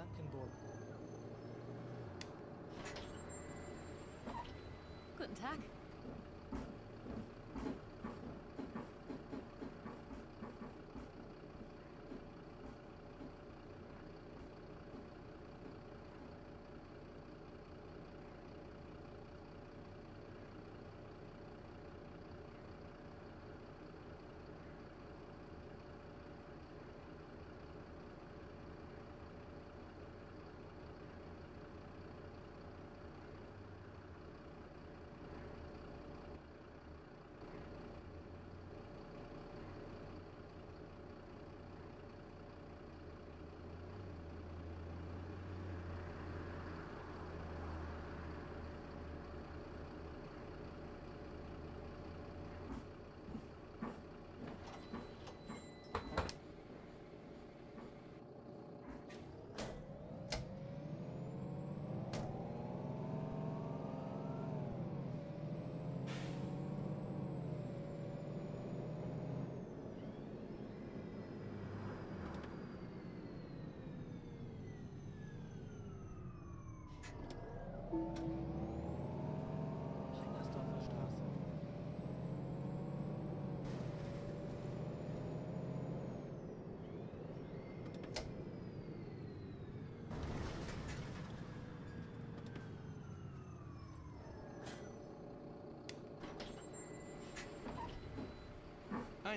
Hamburg. Guten Tag.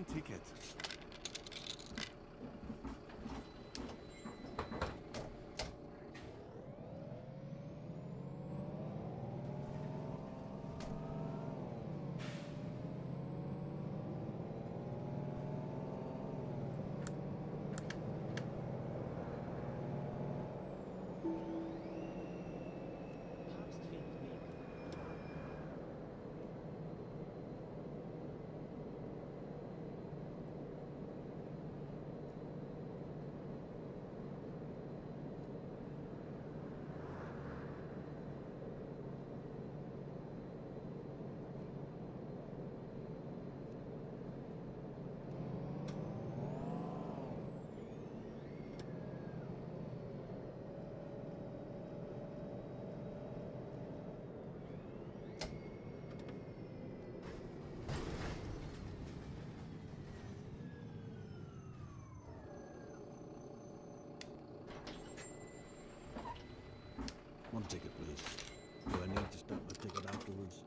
Ticket. One ticket, please. Do I need to stop my ticket afterwards?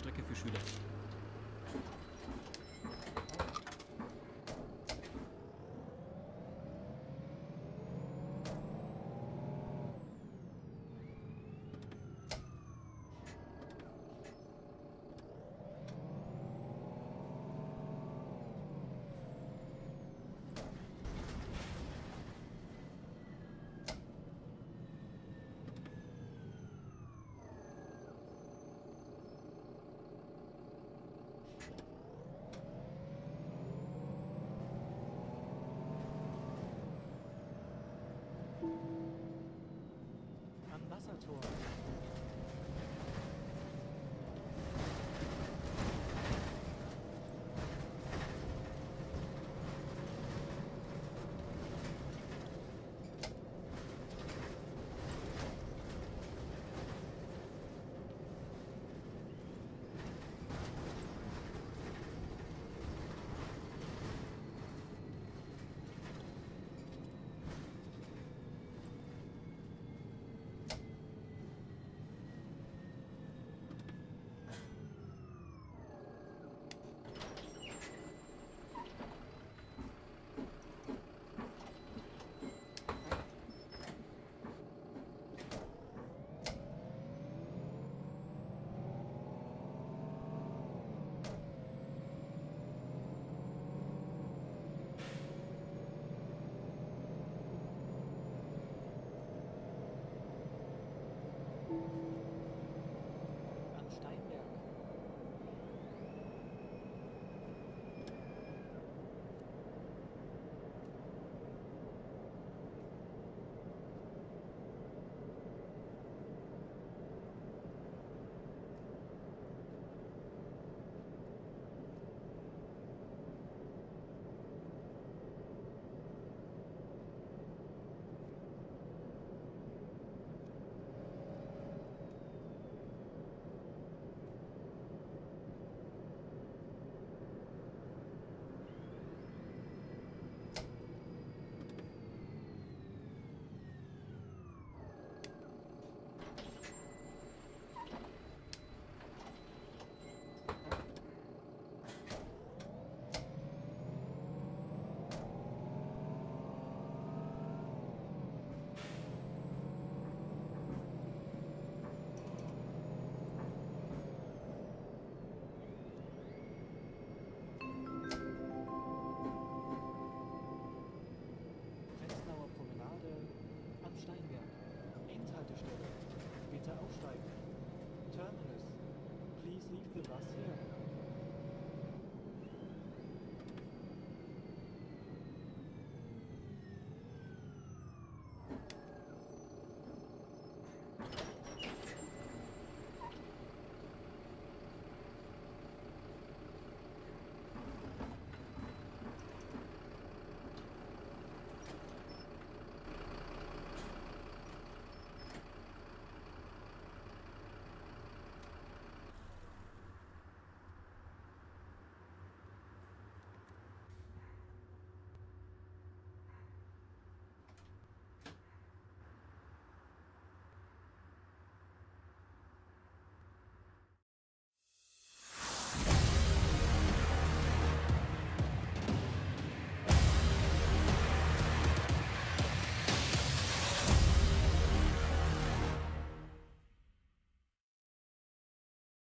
Kurzstrecke für Schüler.